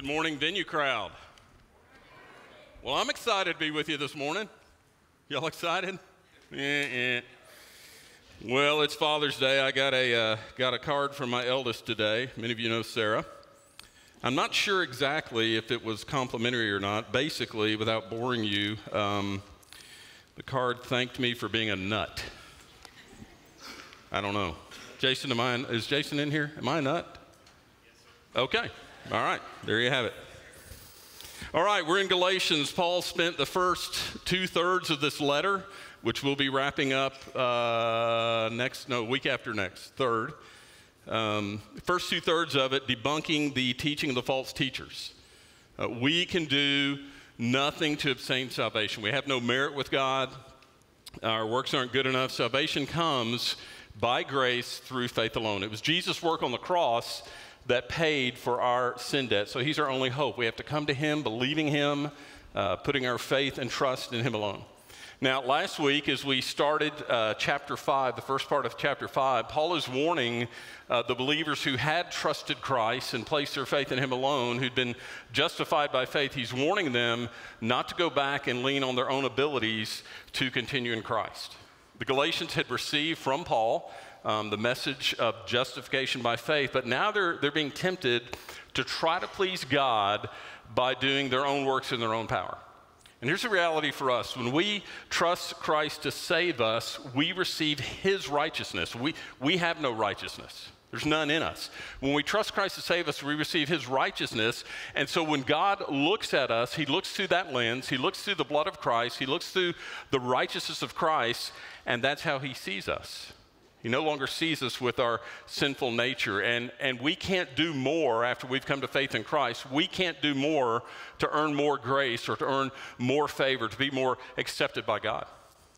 Good morning, venue crowd. Well, I'm excited to be with you this morning. Y'all excited? Yeah, yeah. Well, it's Father's Day. I got a, uh, got a card from my eldest today. Many of you know Sarah. I'm not sure exactly if it was complimentary or not. Basically, without boring you, um, the card thanked me for being a nut. I don't know. Jason, am I, is Jason in here? Am I a nut? Okay. All right, there you have it. All right, we're in Galatians. Paul spent the first two thirds of this letter, which we'll be wrapping up uh, next, no, week after next, third. Um, first two thirds of it debunking the teaching of the false teachers. Uh, we can do nothing to obtain salvation. We have no merit with God. Our works aren't good enough. Salvation comes by grace through faith alone. It was Jesus' work on the cross that paid for our sin debt. So he's our only hope. We have to come to him, believing him, uh, putting our faith and trust in him alone. Now, last week, as we started uh, chapter 5, the first part of chapter 5, Paul is warning uh, the believers who had trusted Christ and placed their faith in him alone, who'd been justified by faith, he's warning them not to go back and lean on their own abilities to continue in Christ. The Galatians had received from Paul um, the message of justification by faith, but now they're, they're being tempted to try to please God by doing their own works in their own power. And here's the reality for us when we trust Christ to save us, we receive his righteousness. We, we have no righteousness. There's none in us. When we trust Christ to save us, we receive His righteousness. And so when God looks at us, He looks through that lens, He looks through the blood of Christ, He looks through the righteousness of Christ, and that's how He sees us. He no longer sees us with our sinful nature. And, and we can't do more after we've come to faith in Christ. We can't do more to earn more grace or to earn more favor, to be more accepted by God.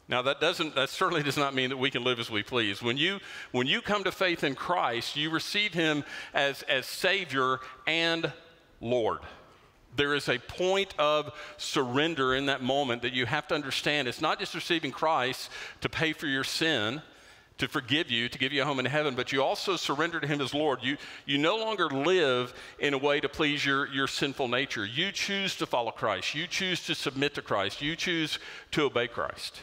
Now that doesn't that certainly does not mean that we can live as we please. When you when you come to faith in Christ, you receive him as as savior and Lord. There is a point of surrender in that moment that you have to understand. It's not just receiving Christ to pay for your sin, to forgive you, to give you a home in heaven, but you also surrender to Him as Lord. You, you no longer live in a way to please your, your sinful nature. You choose to follow Christ. You choose to submit to Christ. You choose to obey Christ.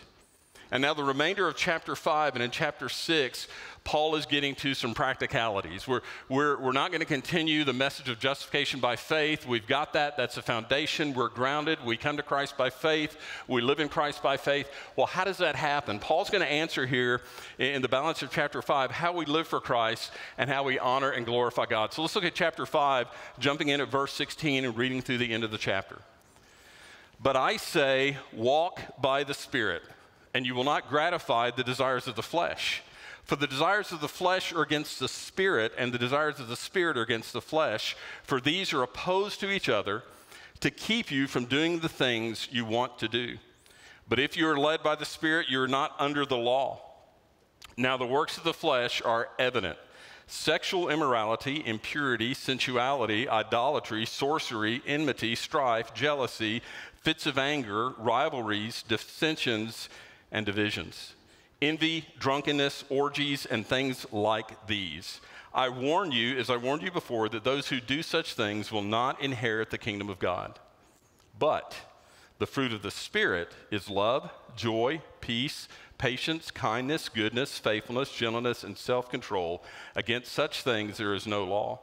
And now, the remainder of chapter 5 and in chapter 6, Paul is getting to some practicalities. We're, we're, we're not going to continue the message of justification by faith. We've got that. That's a foundation. We're grounded. We come to Christ by faith. We live in Christ by faith. Well, how does that happen? Paul's going to answer here in the balance of chapter 5 how we live for Christ and how we honor and glorify God. So let's look at chapter 5, jumping in at verse 16 and reading through the end of the chapter. But I say, walk by the Spirit and you will not gratify the desires of the flesh. For the desires of the flesh are against the spirit, and the desires of the spirit are against the flesh, for these are opposed to each other to keep you from doing the things you want to do. But if you are led by the Spirit, you are not under the law. Now, the works of the flesh are evident sexual immorality, impurity, sensuality, idolatry, sorcery, enmity, strife, jealousy, fits of anger, rivalries, dissensions and divisions, envy, drunkenness, orgies, and things like these. I warn you, as I warned you before, that those who do such things will not inherit the kingdom of God. But the fruit of the Spirit is love, joy, peace, patience, kindness, goodness, faithfulness, gentleness, and self control. Against such things there is no law.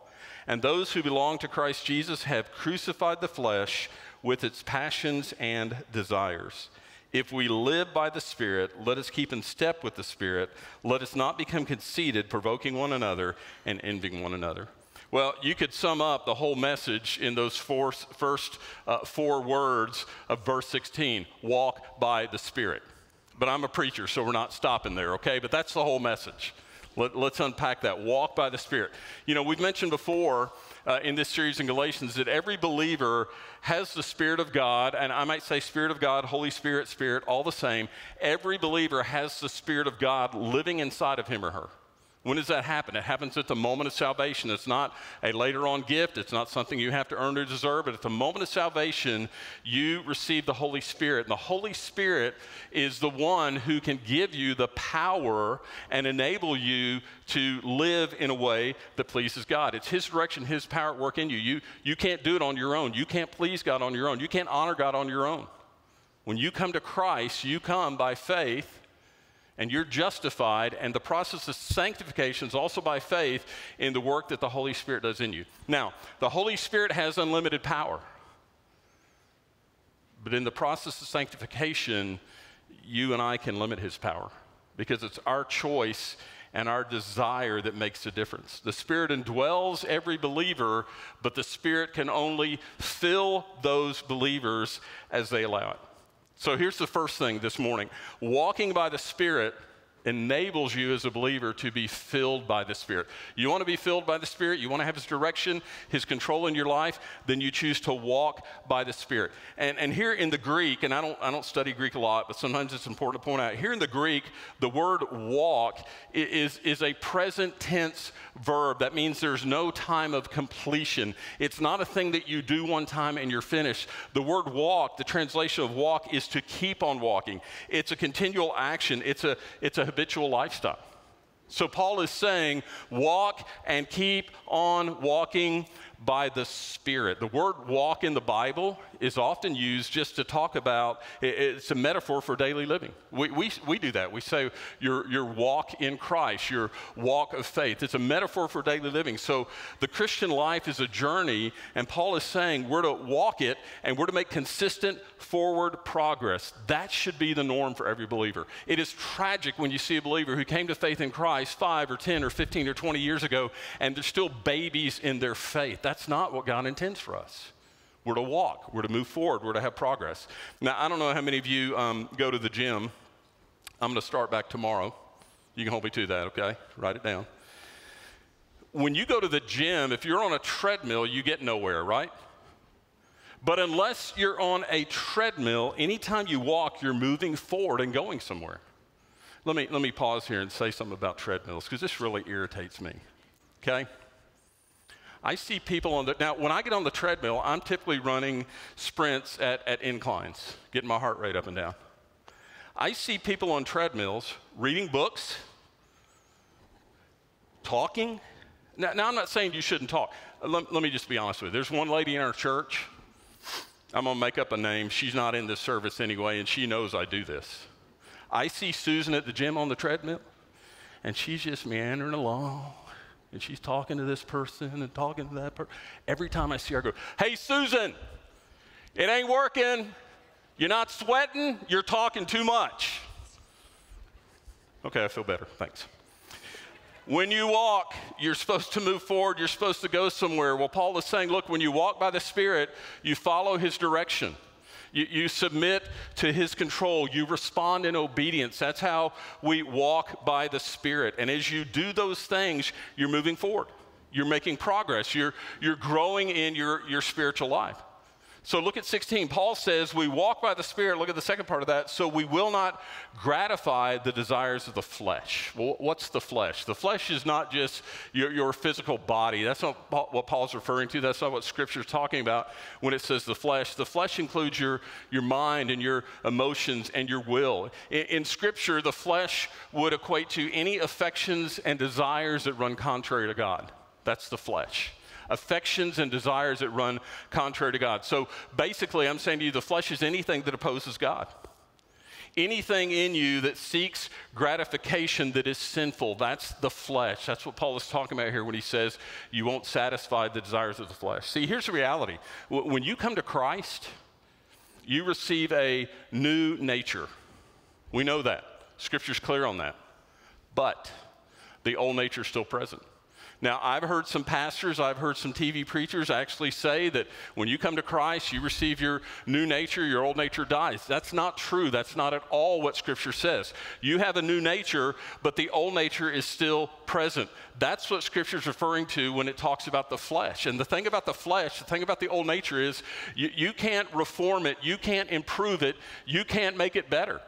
And those who belong to Christ Jesus have crucified the flesh with its passions and desires. If we live by the Spirit, let us keep in step with the Spirit. Let us not become conceited, provoking one another and envying one another. Well, you could sum up the whole message in those four, first uh, four words of verse 16 walk by the Spirit. But I'm a preacher, so we're not stopping there, okay? But that's the whole message. Let, us unpack that. Walk by the Spirit. You know, we've mentioned before uh, in this series in Galatians that every believer has the Spirit of God, and I might say Spirit of God, Holy Spirit, Spirit, all the same. Every believer has the Spirit of God living inside of him or her. When does that happen? It happens at the moment of salvation. It's not a later on gift, it's not something you have to earn or deserve, but at the moment of salvation, you receive the Holy Spirit. And the Holy Spirit is the one who can give you the power and enable you to live in a way that pleases God. It's His direction, His power at work in you. You, you can't do it on your own. You can't please God on your own. You can't honor God on your own. When you come to Christ, you come by faith and you're justified, and the process of sanctification is also by faith in the work that the Holy Spirit does in you. Now, the Holy Spirit has unlimited power, but in the process of sanctification, you and I can limit his power because it's our choice and our desire that makes the difference. The Spirit indwells every believer, but the Spirit can only fill those believers as they allow it. So here's the first thing this morning. Walking by the Spirit enables you as a believer to be filled by the Spirit. You want to be filled by the Spirit, you want to have His direction, His control in your life, then you choose to walk by the Spirit. And, and here in the Greek, and I don't, I don't study Greek a lot, but sometimes it's important to point out, here in the Greek, the word walk is, is a present tense verb. That means there's no time of completion. It's not a thing that you do one time and you're finished. The word walk, the translation of walk, is to keep on walking. It's a continual action, it's a, it's a habitual lifestyle. So Paul is saying, walk and keep on walking by the Spirit. The word walk in the Bible is often used just to talk about, it's a metaphor for daily living. We, we, we do that. We say your, your walk in Christ, your walk of faith. It's a metaphor for daily living. So the Christian life is a journey, and Paul is saying we're to walk it and we're to make consistent forward progress. That should be the norm for every believer. It is tragic when you see a believer who came to faith in Christ five or 10 or 15 or 20 years ago and they're still babies in their faith. Not what God intends for us. We're to walk, we're to move forward, we're to have progress. Now, I don't know how many of you um, go to the gym. I'm going to start back tomorrow. You can hold me to that, okay? Write it down. When you go to the gym, if you're on a treadmill, you get nowhere, right? But unless you're on a treadmill, anytime you walk, you're moving forward and going somewhere. Let me, let me pause here and say something about treadmills because this really irritates me, okay? I see people on the, now when I get on the treadmill, I'm typically running sprints at, at inclines, getting my heart rate up and down. I see people on treadmills reading books, talking. Now, now I'm not saying you shouldn't talk. Let, let me just be honest with you. There's one lady in our church, I'm gonna make up a name. She's not in this service anyway, and she knows I do this. I see Susan at the gym on the treadmill, and she's just meandering along and she's talking to this person and talking to that person. Every time I see her, I go, Hey, Susan, it ain't working. You're not sweating. You're talking too much. Okay, I feel better. Thanks. When you walk, you're supposed to move forward, you're supposed to go somewhere. Well, Paul is saying, look, when you walk by the Spirit, you follow his direction. You, you, submit to His control. You respond in obedience. That's how we walk by the Spirit. And as you do those things, you're moving forward. You're making progress. You're, you're growing in your, your spiritual life. So look at 16. Paul says, We walk by the Spirit. Look at the second part of that. So we will not gratify the desires of the flesh. Well, what's the flesh? The flesh is not just your, your physical body. That's not what Paul's referring to. That's not what Scripture is talking about when it says the flesh. The flesh includes your, your mind and your emotions and your will. In, in Scripture, the flesh would equate to any affections and desires that run contrary to God. That's the flesh affections and desires that run contrary to God. So basically, I'm saying to you, the flesh is anything that opposes God. Anything in you that seeks gratification that is sinful, that's the flesh. That's what Paul is talking about here when he says you won't satisfy the desires of the flesh. See, here's the reality when you come to Christ, you receive a new nature. We know that. Scripture's clear on that. But the old nature is still present. Now, I've heard some pastors, I've heard some TV preachers actually say that when you come to Christ, you receive your new nature, your old nature dies. That's not true. That's not at all what Scripture says. You have a new nature, but the old nature is still present. That's what Scripture is referring to when it talks about the flesh. And the thing about the flesh, the thing about the old nature is you, you can't reform it, you can't improve it, you can't make it better.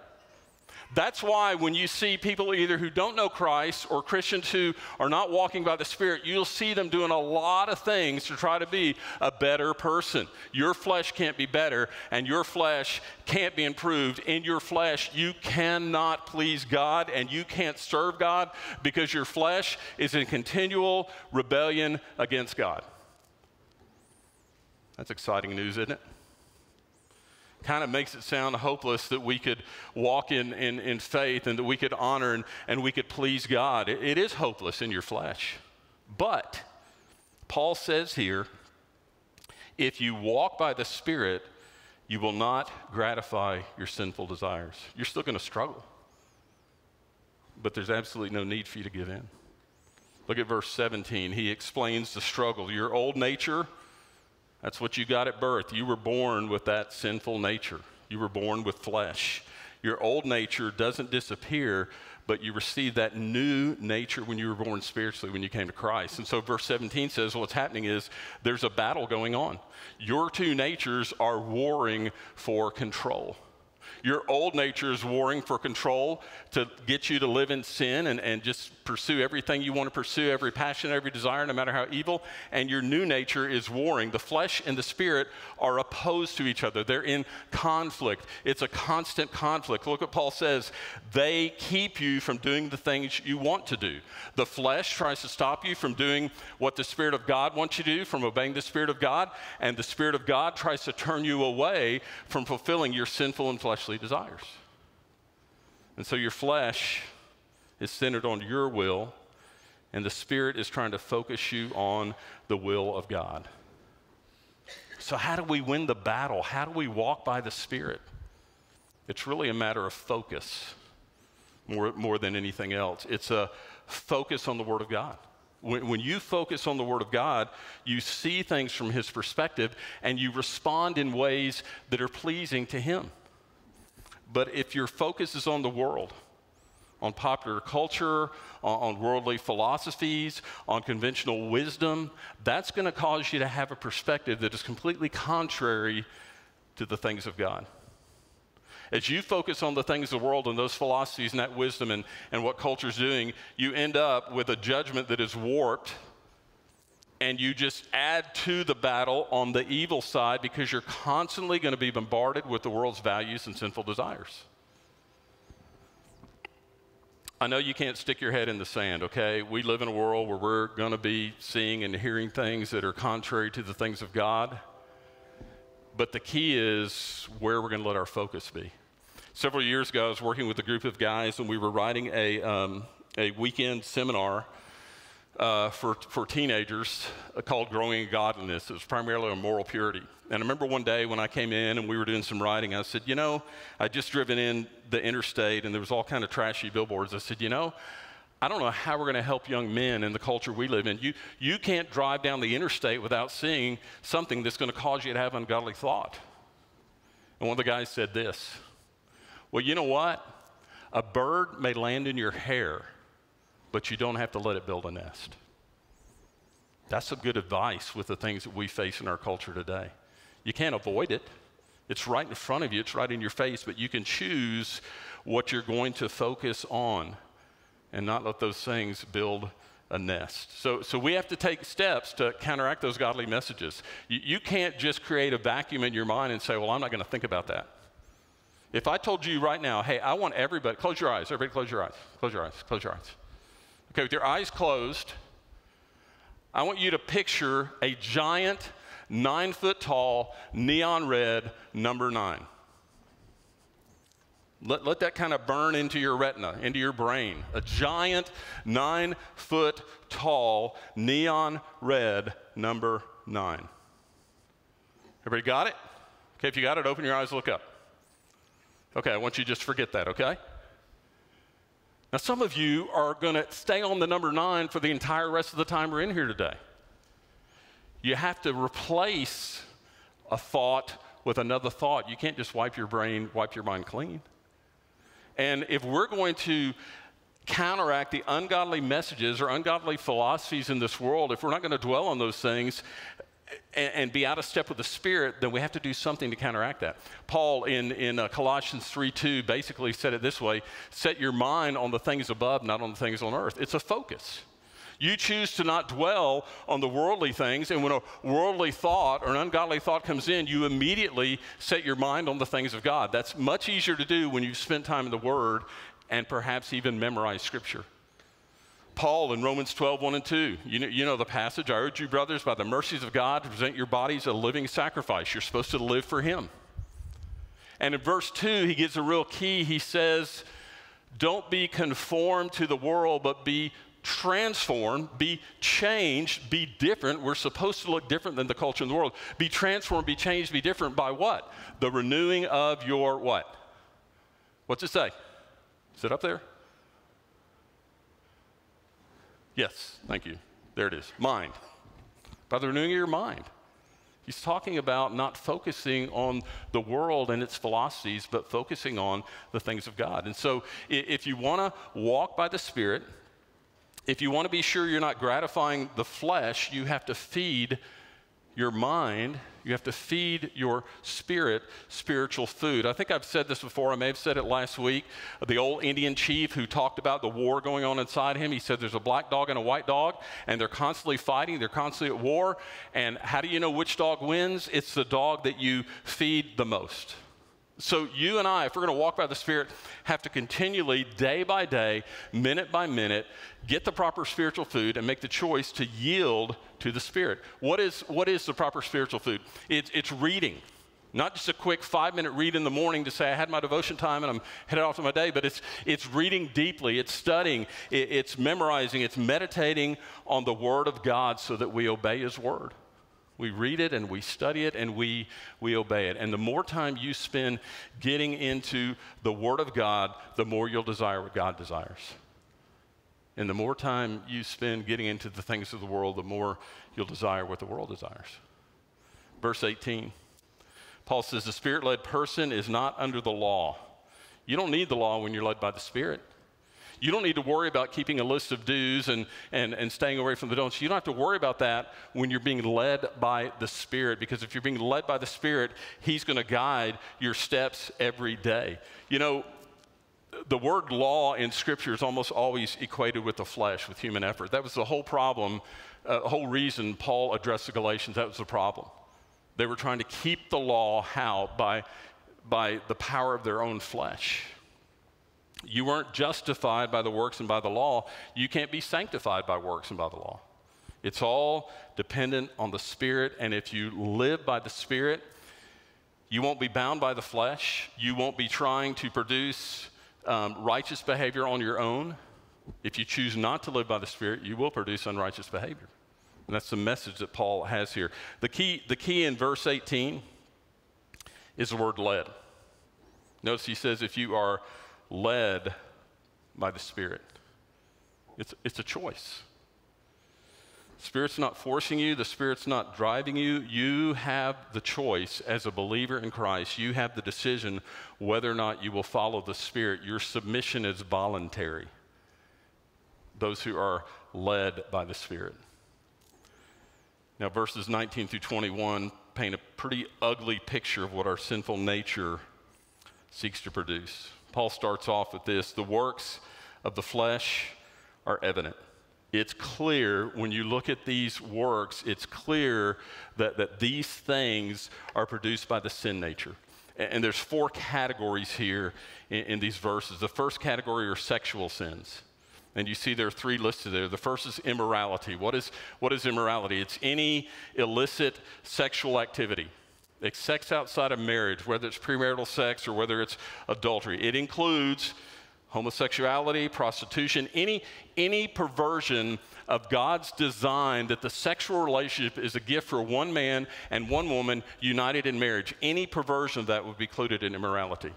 That's why when you see people either who don't know Christ or Christians who are not walking by the Spirit, you'll see them doing a lot of things to try to be a better person. Your flesh can't be better, and your flesh can't be improved. In your flesh, you cannot please God and you can't serve God because your flesh is in continual rebellion against God. That's exciting news, isn't it? Kind of makes it sound hopeless that we could walk in, in, in faith and that we could honor and, and we could please God. It, it is hopeless in your flesh. But Paul says here if you walk by the Spirit, you will not gratify your sinful desires. You're still going to struggle, but there's absolutely no need for you to give in. Look at verse 17. He explains the struggle. Your old nature that's what you got at birth. You were born with that sinful nature, you were born with flesh. Your old nature doesn't disappear, but you receive that new nature when you were born spiritually when you came to Christ. And so verse 17 says what's happening is there's a battle going on. Your two natures are warring for control. Your old nature is warring for control to get you to live in sin and, and just pursue everything you want to pursue, every passion, every desire, no matter how evil. And your new nature is warring. The flesh and the spirit are opposed to each other, they're in conflict. It's a constant conflict. Look what Paul says they keep you from doing the things you want to do. The flesh tries to stop you from doing what the Spirit of God wants you to do, from obeying the Spirit of God, and the Spirit of God tries to turn you away from fulfilling your sinful and fleshly desires. And so your flesh is centered on your will, and the Spirit is trying to focus you on the will of God. So, how do we win the battle? How do we walk by the Spirit? It's really a matter of focus more, more than anything else. It's a focus on the Word of God. When, when, you focus on the Word of God, you see things from His perspective and you respond in ways that are pleasing to Him. But if your focus is on the world, on popular culture, on, worldly philosophies, on conventional wisdom, that's going to cause you to have a perspective that is completely contrary to the things of God. As you focus on the things of the world and those philosophies and that wisdom and, and what culture's doing, you end up with a judgment that is warped and you just add to the battle on the evil side because you're constantly going to be bombarded with the world's values and sinful desires. I know you can't stick your head in the sand, okay? We live in a world where we're going to be seeing and hearing things that are contrary to the things of God. But the key is where we're going to let our focus be. Several years ago, I was working with a group of guys, and we were writing a, um, a weekend seminar uh, for, for teenagers uh, called Growing in Godliness. It was primarily on moral purity. And I remember one day when I came in and we were doing some writing, I said, you know, I just driven in the interstate and there was all kind of trashy billboards. I said, you know, I don't know how we're going to help young men in the culture we live in. You, you can't drive down the interstate without seeing something that's going to cause you to have ungodly thought. And one of the guys said this Well, you know what? A bird may land in your hair, but you don't have to let it build a nest. That's some good advice with the things that we face in our culture today. You can't avoid it. It's right in front of you, it's right in your face, but you can choose what you're going to focus on and not let those things build a nest. So, so we have to take steps to counteract those godly messages. You, you can't just create a vacuum in your mind and say, well, I'm not going to think about that. If I told you right now, hey, I want everybody, close your eyes, everybody close your eyes, close your eyes, close your eyes. Okay, with your eyes closed, I want you to picture a giant, nine foot tall, neon red number nine. Let, let that kind of burn into your retina, into your brain. A giant, nine foot tall, neon red number nine. Everybody got it? Okay, if you got it, open your eyes, look up. Okay, I want you to just forget that, okay? Now, some of you are going to stay on the number nine for the entire rest of the time we're in here today. You have to replace a thought with another thought. You can't just wipe your brain, wipe your mind clean. And if we're going to counteract the ungodly messages or ungodly philosophies in this world, if we're not going to dwell on those things, and, and, be out of step with the Spirit, then we have to do something to counteract that. Paul in, in uh, Colossians 3 2 basically said it this way set your mind on the things above, not on the things on earth. It's a focus. You choose to not dwell on the worldly things, and when a worldly thought or an ungodly thought comes in, you immediately set your mind on the things of God. That's much easier to do when you've spent time in the Word and perhaps even memorized Scripture. Paul in Romans 12, 1 and 2. You know, you know the passage. I urge you, brothers, by the mercies of God, to present your bodies a living sacrifice. You're supposed to live for Him. And in verse 2, he gives a real key. He says, Don't be conformed to the world, but be transformed, be changed, be different. We're supposed to look different than the culture in the world. Be transformed, be changed, be different by what? The renewing of your what? What's it say? Is it up there? Yes, thank you. There it is. Mind. By the renewing of your mind. He's talking about not focusing on the world and its philosophies, but focusing on the things of God. And so, if you want to walk by the Spirit, if you want to be sure you're not gratifying the flesh, you have to feed your mind, you have to feed your spirit spiritual food. I think I've said this before. I may have said it last week. The old Indian chief who talked about the war going on inside him, he said there's a black dog and a white dog, and they're constantly fighting, they're constantly at war. And how do you know which dog wins? It's the dog that you feed the most. So, you and I, if we're going to walk by the Spirit, have to continually, day by day, minute by minute, get the proper spiritual food and make the choice to yield to the Spirit. What is, what is the proper spiritual food? It's, it's reading. Not just a quick five minute read in the morning to say, I had my devotion time and I'm headed off to my day, but it's, it's reading deeply, it's studying, it, it's memorizing, it's meditating on the Word of God so that we obey His Word. We read it and we study it and we, we obey it. And the more time you spend getting into the Word of God, the more you'll desire what God desires. And the more time you spend getting into the things of the world, the more you'll desire what the world desires. Verse 18, Paul says, The Spirit led person is not under the law. You don't need the law when you're led by the Spirit. You don't need to worry about keeping a list of do's and, and, and staying away from the don'ts. You don't have to worry about that when you're being led by the Spirit, because if you're being led by the Spirit, He's going to guide your steps every day. You know, the word law in Scripture is almost always equated with the flesh, with human effort. That was the whole problem, uh, whole reason Paul addressed the Galatians. That was the problem. They were trying to keep the law how? By, by the power of their own flesh. You weren't justified by the works and by the law. You can't be sanctified by works and by the law. It's all dependent on the Spirit, and if you live by the Spirit, you won't be bound by the flesh. You won't be trying to produce um, righteous behavior on your own. If you choose not to live by the Spirit, you will produce unrighteous behavior. And that's the message that Paul has here. The key, the key in verse 18 is the word led. Notice he says, if you are led by the Spirit. It's, it's a choice. Spirit's not forcing you, the Spirit's not driving you. You have the choice as a believer in Christ. You have the decision whether or not you will follow the Spirit. Your submission is voluntary. Those who are led by the Spirit. Now, verses 19 through 21 paint a pretty ugly picture of what our sinful nature seeks to produce. Paul starts off with this the works of the flesh are evident. It's clear when you look at these works, it's clear that, that these things are produced by the sin nature. And, and there's four categories here in, in these verses. The first category are sexual sins. And you see there are three listed there. The first is immorality. What is, what is immorality? It's any illicit sexual activity It's sex outside of marriage, whether it's premarital sex or whether it's adultery. It includes homosexuality, prostitution, any, any perversion of God's design that the sexual relationship is a gift for one man and one woman united in marriage. Any perversion of that would be included in immorality.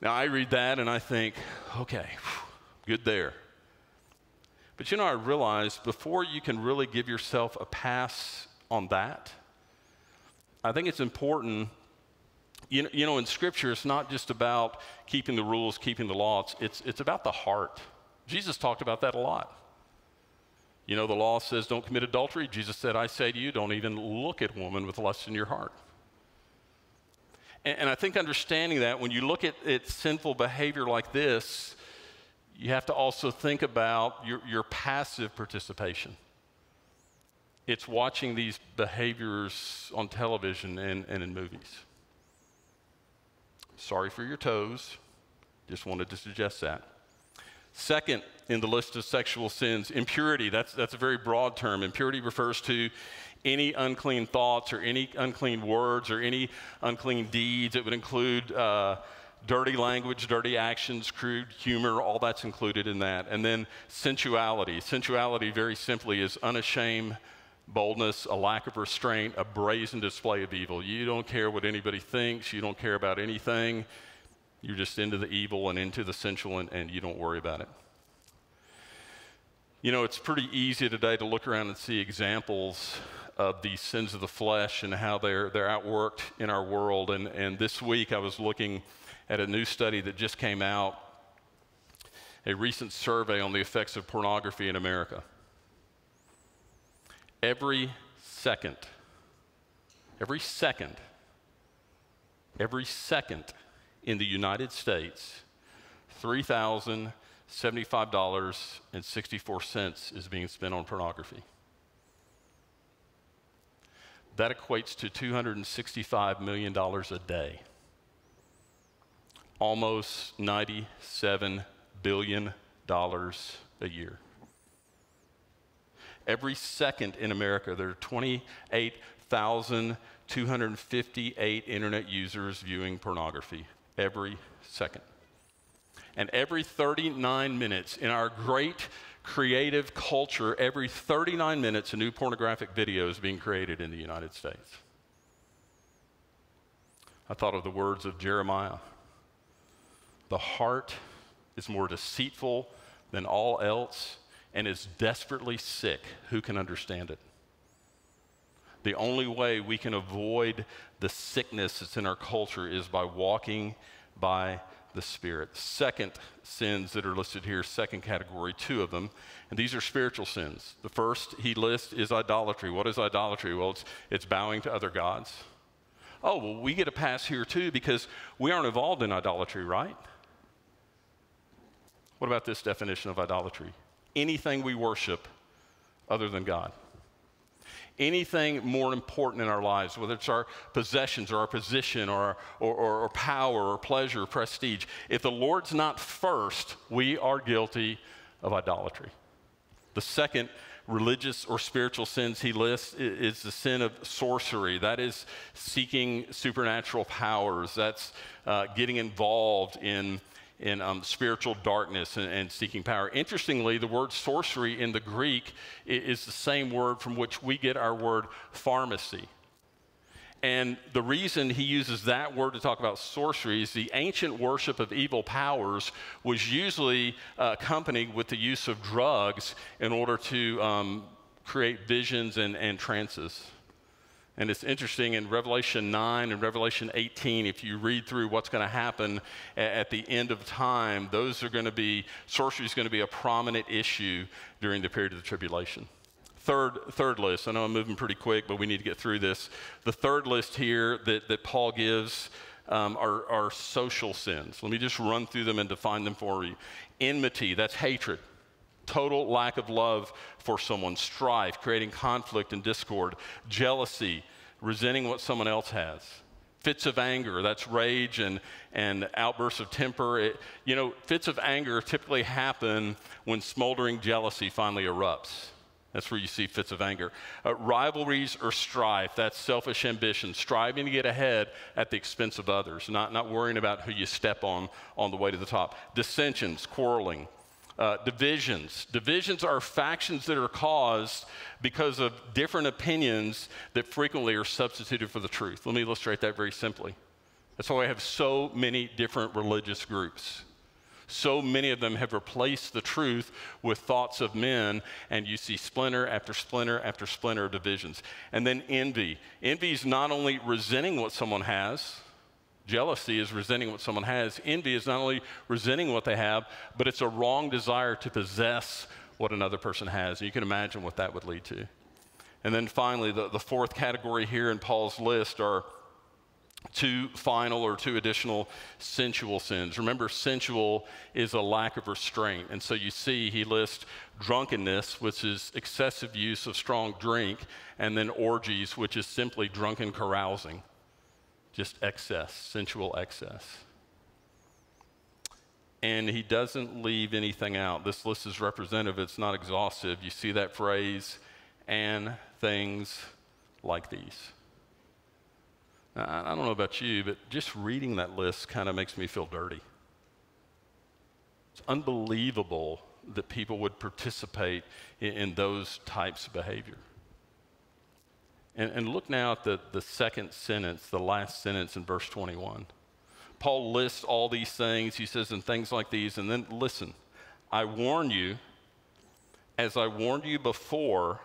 Now, I read that and I think, okay, good there. But you know, I realize before you can really give yourself a pass on that, I think it's important. You know, you know, in Scripture, it's not just about keeping the rules, keeping the laws, it's, it's about the heart. Jesus talked about that a lot. You know, the law says don't commit adultery. Jesus said, I say to you, don't even look at woman with lust in your heart. And, and I think understanding that when you look at, at sinful behavior like this, you have to also think about your, your passive participation. It's watching these behaviors on television and, and in movies. Sorry for your toes. Just wanted to suggest that. Second, in the list of sexual sins, impurity. That's, that's a very broad term. Impurity refers to any unclean thoughts or any unclean words or any unclean deeds. It would include uh, dirty language, dirty actions, crude humor, all that's included in that. And then sensuality. Sensuality, very simply, is unashamed boldness, a lack of restraint, a brazen display of evil. You don't care what anybody thinks, you don't care about anything. You're just into the evil and into the sensual, and, and you don't worry about it. You know, it's pretty easy today to look around and see examples of these sins of the flesh and how they're, they're outworked in our world. And, and this week I was looking at a new study that just came out, a recent survey on the effects of pornography in America. Every second, every second, every second in the United States, $3,075.64 is being spent on pornography. That equates to $265 million a day. Almost $97 billion a year. Every second in America, there are 28,258 internet users viewing pornography every second. And every 39 minutes in our great creative culture, every 39 minutes, a new pornographic video is being created in the United States. I thought of the words of Jeremiah The heart is more deceitful than all else and is desperately sick. Who can understand it? The only way we can avoid the sickness that's in our culture is by walking by the Spirit. Second sins that are listed here, second category, two of them, and these are spiritual sins. The first he lists is idolatry. What is idolatry? Well, it's, it's bowing to other gods. Oh, well, we get a pass here too because we aren't involved in idolatry, right? What about this definition of idolatry? Anything we worship other than God anything more important in our lives, whether it's our possessions or our position or, or, or, or power or pleasure or prestige, if the Lord's not first, we are guilty of idolatry. The second religious or spiritual sins he lists is the sin of sorcery. That is seeking supernatural powers. That's uh, getting involved in in um, spiritual darkness and, and, seeking power. Interestingly, the word sorcery in the Greek is the same word from which we get our word pharmacy. And the reason he uses that word to talk about sorcery is the ancient worship of evil powers was usually uh, accompanied with the use of drugs in order to um, create visions and, and trances. And it's interesting in Revelation 9 and Revelation 18, if you read through what's going to happen at the end of time, those are going to be, sorcery is going to be a prominent issue during the period of the tribulation. Third, third list, I know I'm moving pretty quick, but we need to get through this. The third list here that, that Paul gives um, are, are social sins. Let me just run through them and define them for you. Enmity, that's hatred total lack of love for someone, strife, creating conflict and discord, jealousy, resenting what someone else has. Fits of anger, that's rage and, and outbursts of temper. It, you know, fits of anger typically happen when smoldering jealousy finally erupts. That's where you see fits of anger. Uh, rivalries or strife, that's selfish ambition, striving to get ahead at the expense of others, not, not worrying about who you step on on the way to the top. Dissensions, quarreling, uh, divisions. Divisions are factions that are caused because of different opinions that frequently are substituted for the truth. Let me illustrate that very simply. That's why we have so many different religious groups. So many of them have replaced the truth with thoughts of men, and you see splinter after splinter after splinter of divisions. And then envy. Envy is not only resenting what someone has, Jealousy is resenting what someone has. Envy is not only resenting what they have, but it's a wrong desire to possess what another person has. You can imagine what that would lead to. And then finally, the, the fourth category here in Paul's list are two final or two additional sensual sins. Remember, sensual is a lack of restraint. And so you see, he lists drunkenness, which is excessive use of strong drink, and then orgies, which is simply drunken carousing, just excess, sensual excess. And he doesn't leave anything out. This list is representative, it's not exhaustive. You see that phrase, and things like these. I don't know about you, but just reading that list kind of makes me feel dirty. It's unbelievable that people would participate in, in those types of behavior. And, and look now at the, the second sentence, the last sentence in verse 21. Paul lists all these things. He says, and things like these. And then listen, I warn you, as I warned you before,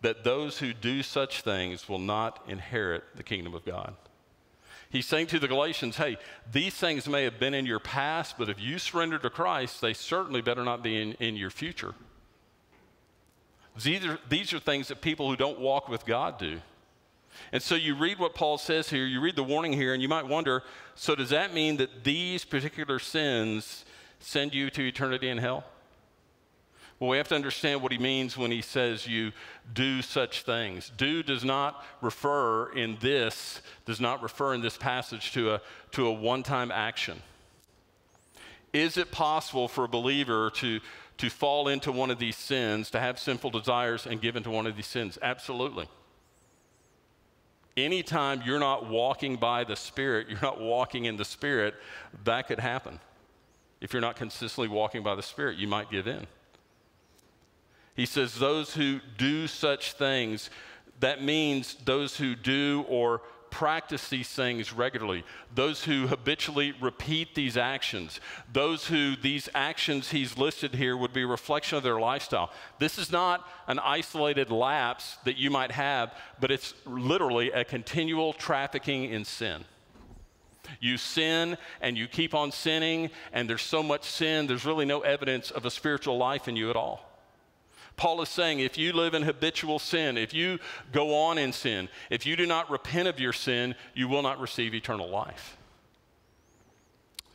that those who do such things will not inherit the kingdom of God. He's saying to the Galatians, hey, these things may have been in your past, but if you surrender to Christ, they certainly better not be in, in your future. These are, these are things that people who don't walk with God do. And so you read what Paul says here, you read the warning here, and you might wonder so does that mean that these particular sins send you to eternity in hell? Well, we have to understand what he means when he says you do such things. Do does not refer in this, does not refer in this passage to a, to a one time action. Is it possible for a believer to, to fall into one of these sins, to have sinful desires and give into one of these sins? Absolutely. Anytime you're not walking by the Spirit, you're not walking in the Spirit, that could happen. If you're not consistently walking by the Spirit, you might give in. He says, Those who do such things, that means those who do or practice these things regularly, those who habitually repeat these actions, those who these actions he's listed here would be a reflection of their lifestyle. This is not an isolated lapse that you might have, but it's literally a continual trafficking in sin. You sin and you keep on sinning, and there's so much sin, there's really no evidence of a spiritual life in you at all. Paul is saying if you live in habitual sin, if you go on in sin, if you do not repent of your sin, you will not receive eternal life.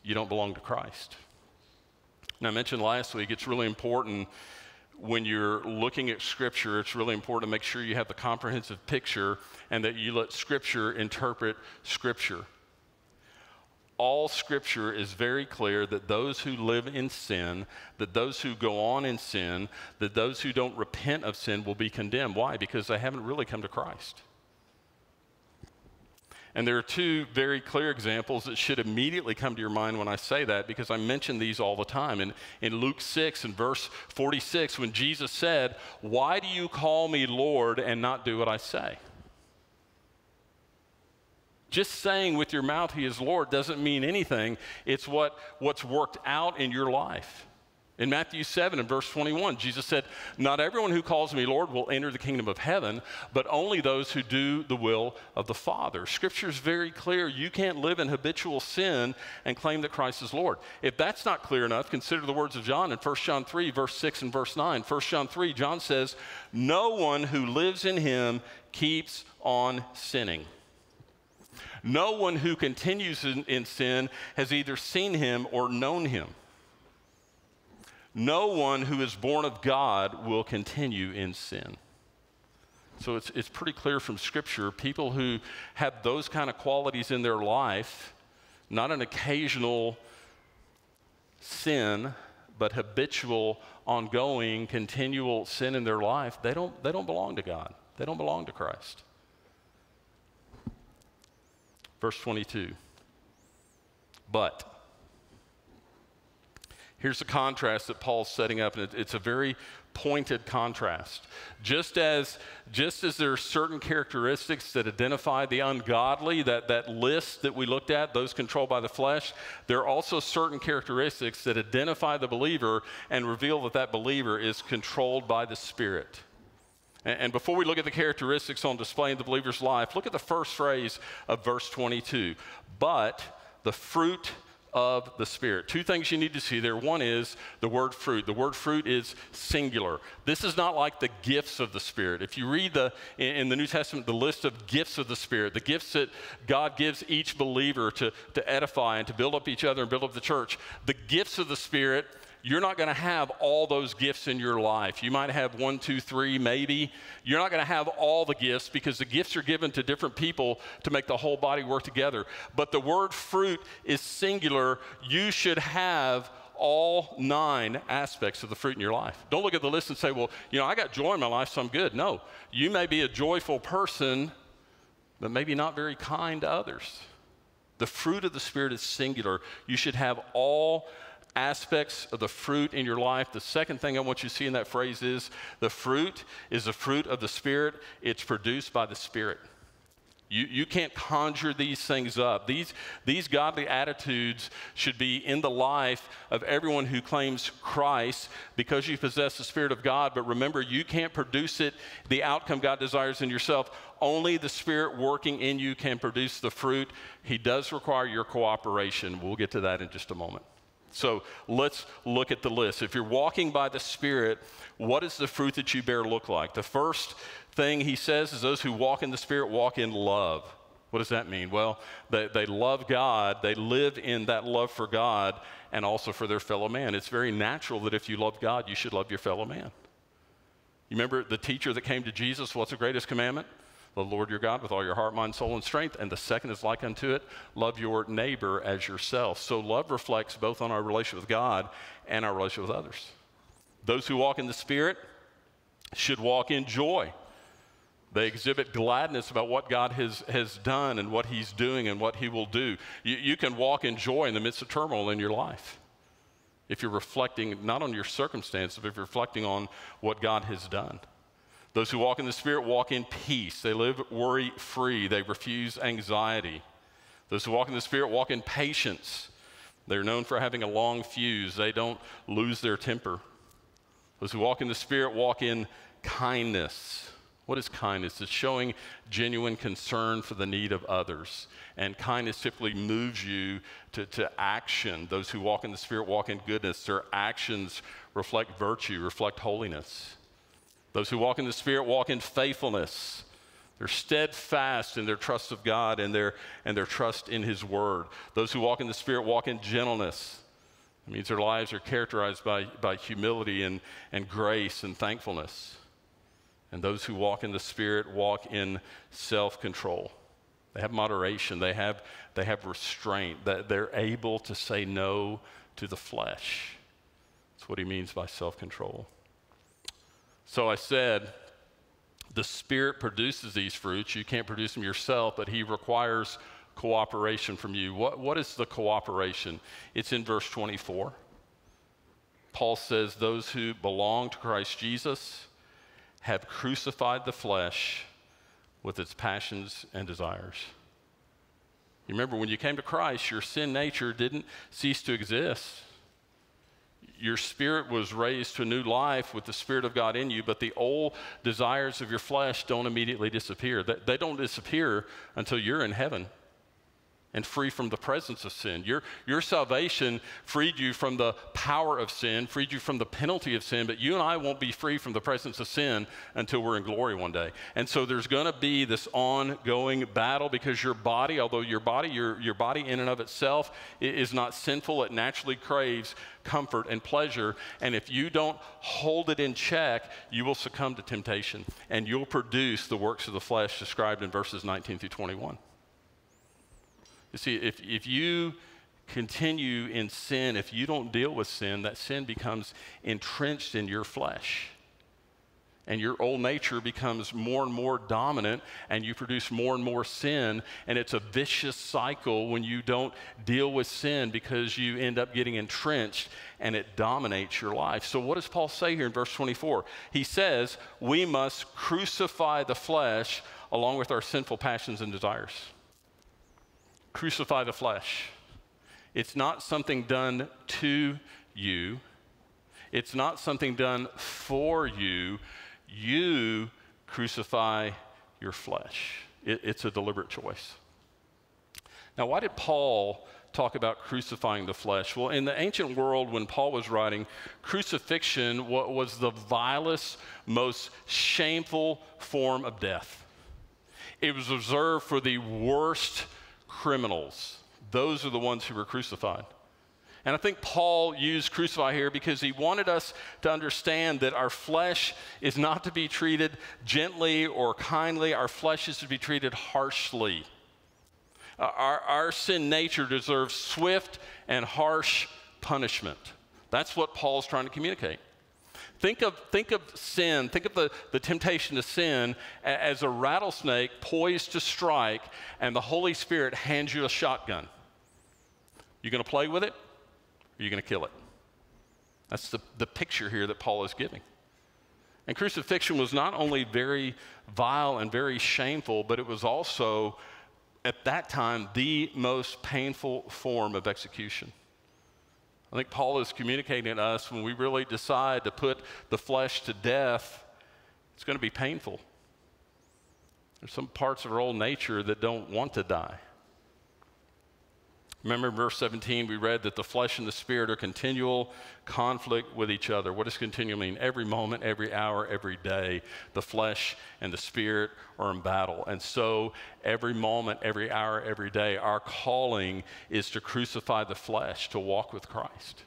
You don't belong to Christ. Now, I mentioned last week, it's really important when you're looking at Scripture, it's really important to make sure you have the comprehensive picture and that you let Scripture interpret Scripture all scripture is very clear that those who live in sin, that those who go on in sin, that those who don't repent of sin will be condemned. Why? Because they haven't really come to Christ. And there are two very clear examples that should immediately come to your mind when I say that because I mention these all the time. And in Luke 6 and verse 46, when Jesus said, Why do you call me Lord and not do what I say? Just saying with your mouth he is Lord doesn't mean anything. It's what, what's worked out in your life. In Matthew 7 and verse 21, Jesus said, Not everyone who calls me Lord will enter the kingdom of heaven, but only those who do the will of the Father. Scripture is very clear. You can't live in habitual sin and claim that Christ is Lord. If that's not clear enough, consider the words of John in 1 John 3, verse 6 and verse 9. 1 John 3, John says, No one who lives in him keeps on sinning. No one who continues in, in sin has either seen him or known him. No one who is born of God will continue in sin. So it's, it's pretty clear from Scripture people who have those kind of qualities in their life, not an occasional sin, but habitual, ongoing, continual sin in their life, they don't, they don't belong to God. They don't belong to Christ. Verse 22. But, here's the contrast that Paul's setting up, and it's a very pointed contrast. Just as, just as there are certain characteristics that identify the ungodly, that, that list that we looked at, those controlled by the flesh, there are also certain characteristics that identify the believer and reveal that that believer is controlled by the Spirit. And before we look at the characteristics on display in the believer's life, look at the first phrase of verse 22. But the fruit of the Spirit. Two things you need to see there. One is the word fruit. The word fruit is singular. This is not like the gifts of the Spirit. If you read the, in the New Testament the list of gifts of the Spirit, the gifts that God gives each believer to, to edify and to build up each other and build up the church, the gifts of the Spirit you're not going to have all those gifts in your life. You might have one, two, three, maybe. You're not going to have all the gifts because the gifts are given to different people to make the whole body work together. But the word fruit is singular. You should have all nine aspects of the fruit in your life. Don't look at the list and say, well, you know, I got joy in my life, so I'm good. No, you may be a joyful person, but maybe not very kind to others. The fruit of the Spirit is singular. You should have all aspects of the fruit in your life. The second thing I want you to see in that phrase is the fruit is the fruit of the Spirit, it's produced by the Spirit. You, you can't conjure these things up. These, these godly attitudes should be in the life of everyone who claims Christ because you possess the Spirit of God. But remember, you can't produce it, the outcome God desires in yourself. Only the Spirit working in you can produce the fruit. He does require your cooperation. We'll get to that in just a moment. So let's look at the list. If you're walking by the Spirit, what does the fruit that you bear look like? The first thing he says is those who walk in the Spirit walk in love. What does that mean? Well, they, they love God, they live in that love for God and also for their fellow man. It's very natural that if you love God, you should love your fellow man. You remember the teacher that came to Jesus? What's the greatest commandment? The Lord your God with all your heart, mind, soul, and strength. And the second is like unto it love your neighbor as yourself. So love reflects both on our relationship with God and our relationship with others. Those who walk in the Spirit should walk in joy. They exhibit gladness about what God has, has done and what He's doing and what He will do. You, you can walk in joy in the midst of turmoil in your life if you're reflecting not on your circumstances, but if you're reflecting on what God has done. Those who walk in the Spirit walk in peace. They live worry free. They refuse anxiety. Those who walk in the Spirit walk in patience. They're known for having a long fuse. They don't lose their temper. Those who walk in the Spirit walk in kindness. What is kindness? It's showing genuine concern for the need of others. And kindness typically moves you to, to action. Those who walk in the Spirit walk in goodness. Their actions reflect virtue, reflect holiness. Those who walk in the Spirit walk in faithfulness. They're steadfast in their trust of God and their, and their trust in His Word. Those who walk in the Spirit walk in gentleness. It means their lives are characterized by, by humility and, and grace and thankfulness. And those who walk in the Spirit walk in self control. They have moderation, they have, they have restraint, that they're able to say no to the flesh. That's what he means by self control. So I said, the Spirit produces these fruits. You can't produce them yourself, but He requires cooperation from you. What, what is the cooperation? It's in verse 24. Paul says, Those who belong to Christ Jesus have crucified the flesh with its passions and desires. You remember when you came to Christ, your sin nature didn't cease to exist your spirit was raised to a new life with the Spirit of God in you, but the old desires of your flesh don't immediately disappear. They don't disappear until you're in heaven and free from the presence of sin. Your, your salvation freed you from the power of sin, freed you from the penalty of sin, but you and I won't be free from the presence of sin until we're in glory one day. And so there's going to be this ongoing battle because your body, although your body, your, your body in and of itself is not sinful, it naturally craves comfort and pleasure. And if you don't hold it in check, you will succumb to temptation and you'll produce the works of the flesh described in verses 19 through 21. You see, if, if you continue in sin, if you don't deal with sin, that sin becomes entrenched in your flesh. And your old nature becomes more and more dominant, and you produce more and more sin. And it's a vicious cycle when you don't deal with sin because you end up getting entrenched and it dominates your life. So, what does Paul say here in verse 24? He says, We must crucify the flesh along with our sinful passions and desires crucify the flesh. It's not something done to you, it's not something done for you. You crucify your flesh. It, it's a deliberate choice. Now, why did Paul talk about crucifying the flesh? Well, in the ancient world, when Paul was writing, crucifixion was the vilest, most shameful form of death. It was reserved for the worst criminals. Those are the ones who were crucified. And I think Paul used crucify here because he wanted us to understand that our flesh is not to be treated gently or kindly, our flesh is to be treated harshly. Uh, our, our sin nature deserves swift and harsh punishment. That's what Paul's trying to communicate. Think of, think of sin, think of the, the temptation to sin as a rattlesnake poised to strike, and the Holy Spirit hands you a shotgun. You gonna play with it? Or you going to kill it? That's the, the picture here that Paul is giving. And crucifixion was not only very vile and very shameful, but it was also, at that time, the most painful form of execution. I think Paul is communicating to us when we really decide to put the flesh to death, it's going to be painful. There's some parts of our old nature that don't want to die. Remember verse 17, we read that the flesh and the spirit are continual conflict with each other. What does continual mean? Every moment, every hour, every day, the flesh and the spirit are in battle. And so, every moment, every hour, every day, our calling is to crucify the flesh, to walk with Christ.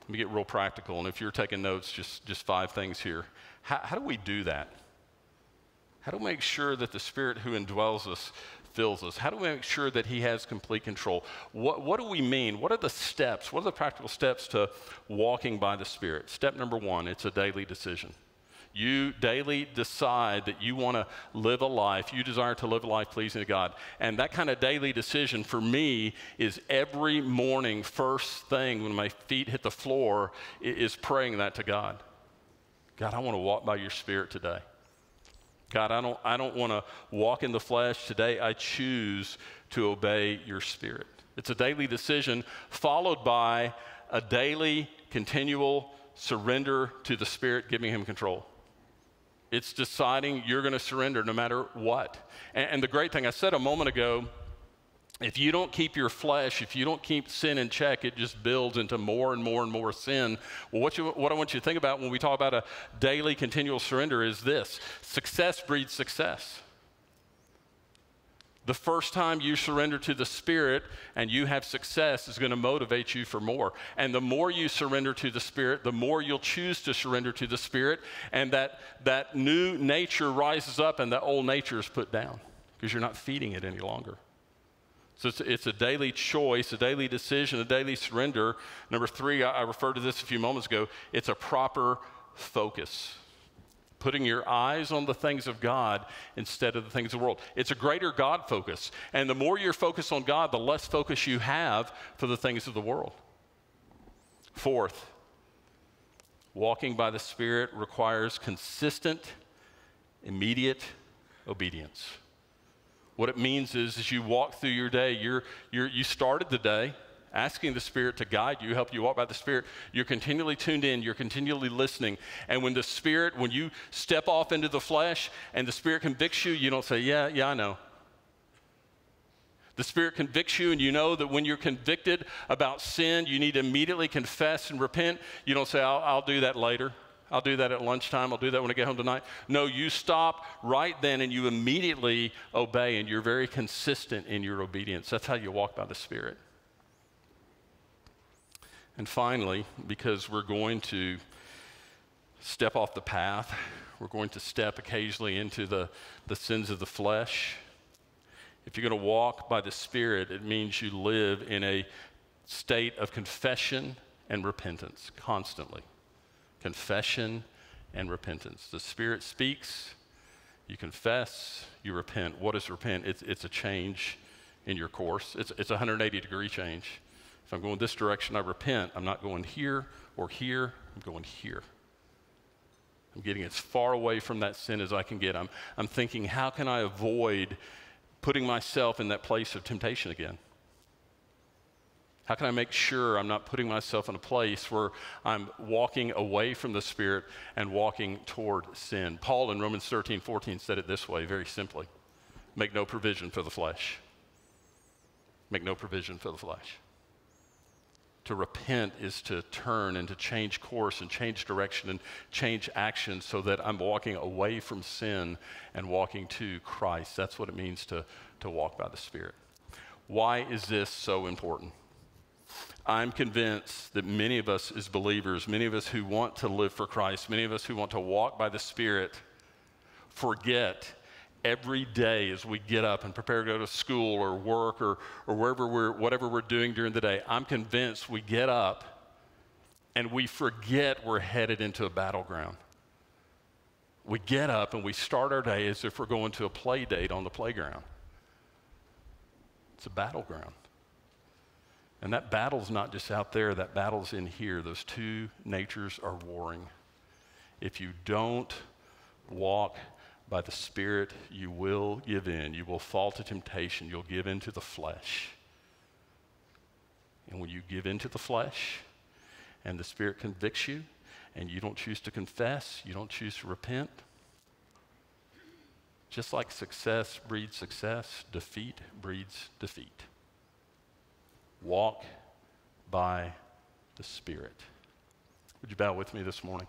Let me get real practical. And if you're taking notes, just, just five things here. How, how do we do that? How do we make sure that the Spirit who indwells us fills us? How do we make sure that He has complete control? What, what do we mean? What are the steps? What are the practical steps to walking by the Spirit? Step number one it's a daily decision. You daily decide that you want to live a life, you desire to live a life pleasing to God. And that kind of daily decision for me is every morning, first thing when my feet hit the floor, is praying that to God. God, I want to walk by your Spirit today. God, I don't, I don't want to walk in the flesh. Today, I choose to obey your spirit. It's a daily decision followed by a daily, continual surrender to the Spirit, giving Him control. It's deciding you're going to surrender no matter what. And, and the great thing I said a moment ago if you don't keep your flesh, if you don't keep sin in check, it just builds into more and more and more sin. Well, what, you, what I want you to think about when we talk about a daily continual surrender is this success breeds success. The first time you surrender to the Spirit and you have success is going to motivate you for more. And the more you surrender to the Spirit, the more you'll choose to surrender to the Spirit. And that, that new nature rises up and that old nature is put down because you're not feeding it any longer. So it's, it's, a daily choice, a daily decision, a daily surrender. Number three, I, I referred to this a few moments ago, it's a proper focus. Putting your eyes on the things of God instead of the things of the world. It's a greater God focus. And the more you're focused on God, the less focus you have for the things of the world. Fourth, walking by the Spirit requires consistent, immediate obedience. What it means is, as you walk through your day, you're, you're, you started the day asking the Spirit to guide you, help you walk by the Spirit. You're continually tuned in, you're continually listening. And when the Spirit, when you step off into the flesh and the Spirit convicts you, you don't say, Yeah, yeah, I know. The Spirit convicts you, and you know that when you're convicted about sin, you need to immediately confess and repent. You don't say, I'll, I'll do that later. I'll do that at lunchtime. I'll do that when I get home tonight. No, you stop right then and you immediately obey, and you're very consistent in your obedience. That's how you walk by the Spirit. And finally, because we're going to step off the path, we're going to step occasionally into the, the sins of the flesh. If you're going to walk by the Spirit, it means you live in a state of confession and repentance constantly confession and repentance. The Spirit speaks, you confess, you repent. What is repent? It's, it's a change in your course, it's, it's a 180 degree change. If I'm going this direction, I repent. I'm not going here or here, I'm going here. I'm getting as far away from that sin as I can get. I'm, I'm thinking, how can I avoid putting myself in that place of temptation again? How can I make sure I'm not putting myself in a place where I'm walking away from the Spirit and walking toward sin? Paul in Romans 13, 14 said it this way very simply make no provision for the flesh. make no provision for the flesh. To repent is to turn and to change course and change direction and change action so that I'm walking away from sin and walking to Christ. That's what it means to, to walk by the Spirit. Why is this so important? I'm convinced that many of us as believers, many of us who want to live for Christ, many of us who want to walk by the Spirit, forget every day as we get up and prepare to go to school or work or, or wherever we're, whatever we're doing during the day, I'm convinced we get up and we forget we're headed into a battleground. We get up and we start our day as if we're going to a play date on the playground. It's a battleground. And that battle's not just out there, that battle's in here. Those two natures are warring. If you don't walk by the Spirit, you will give in. You will fall to temptation. You'll give in to the flesh. And when you give in to the flesh and the Spirit convicts you and you don't choose to confess, you don't choose to repent, just like success breeds success, defeat breeds defeat. Walk by the Spirit. Would you bow with me this morning?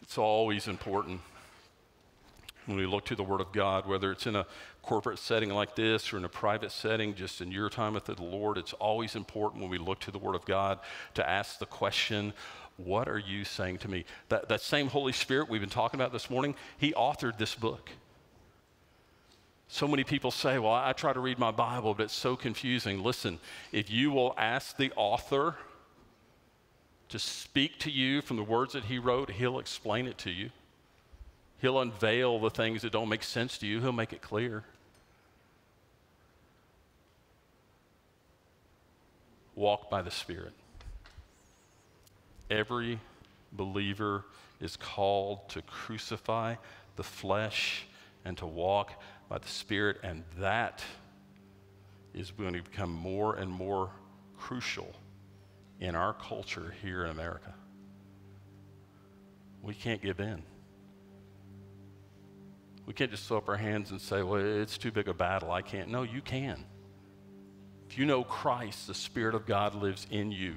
It's always important when we look to the Word of God, whether it's in a corporate setting like this or in a private setting, just in your time with the Lord, it's always important when we look to the Word of God to ask the question, What are you saying to me? That, that same Holy Spirit we've been talking about this morning, He authored this book. So many people say, Well, I try to read my Bible, but it's so confusing. Listen, if you will ask the author, to speak to you from the words that he wrote, he'll explain it to you. He'll unveil the things that don't make sense to you, he'll make it clear. Walk by the Spirit. Every believer is called to crucify the flesh and to walk by the Spirit, and that is going to become more and more crucial in our culture here in America. We can't give in. We can't just throw up our hands and say, well, it's too big a battle. I can't. No, you can. If you know Christ, the Spirit of God lives in you.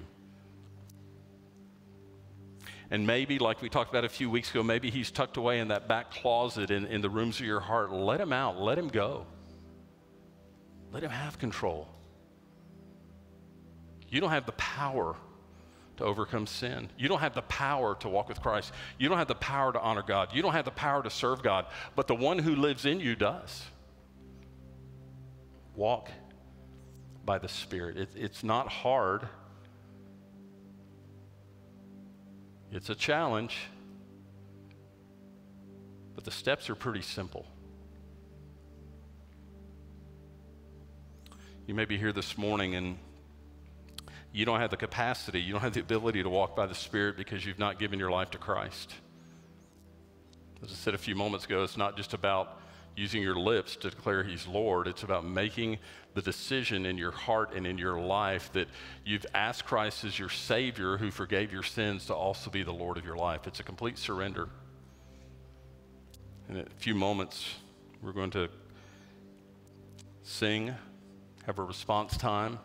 And maybe, like we talked about a few weeks ago, maybe he's tucked away in that back closet in, in the rooms of your heart. Let him out. Let him go. Let him have control. You don't have the power to overcome sin. You don't have the power to walk with Christ. You don't have the power to honor God. You don't have the power to serve God, but the one who lives in you does. Walk by the Spirit. It, it's not hard, it's a challenge, but the steps are pretty simple. You may be here this morning and you don't have the capacity, you don't have the ability to walk by the Spirit because you've not given your life to Christ. As I said a few moments ago, it's not just about using your lips to declare He's Lord, it's about making the decision in your heart and in your life that you've asked Christ as your Savior who forgave your sins to also be the Lord of your life. It's a complete surrender. In a few moments, we're going to sing, have a response time.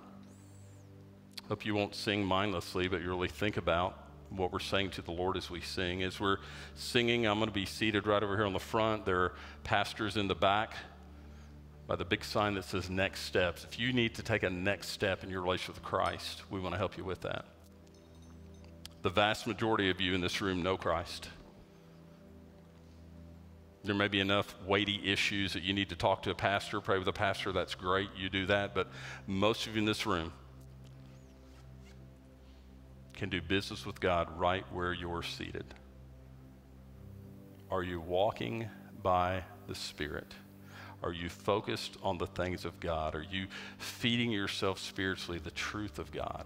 Hope you won't sing mindlessly, but you really think about what we're saying to the Lord as we sing. As we're singing, I'm going to be seated right over here on the front. There are pastors in the back by the big sign that says next steps. If you need to take a next step in your relationship with Christ, we want to help you with that. The vast majority of you in this room know Christ. There may be enough weighty issues that you need to talk to a pastor, pray with a pastor. That's great. You do that. But most of you in this room, can do business with God right where you're seated? Are you walking by the Spirit? Are you focused on the things of God? Are you feeding yourself spiritually the truth of God?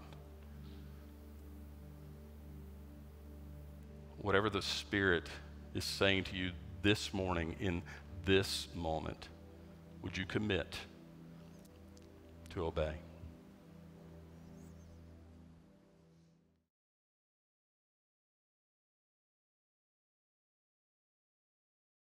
Whatever the Spirit is saying to you this morning in this moment, would you commit to obey?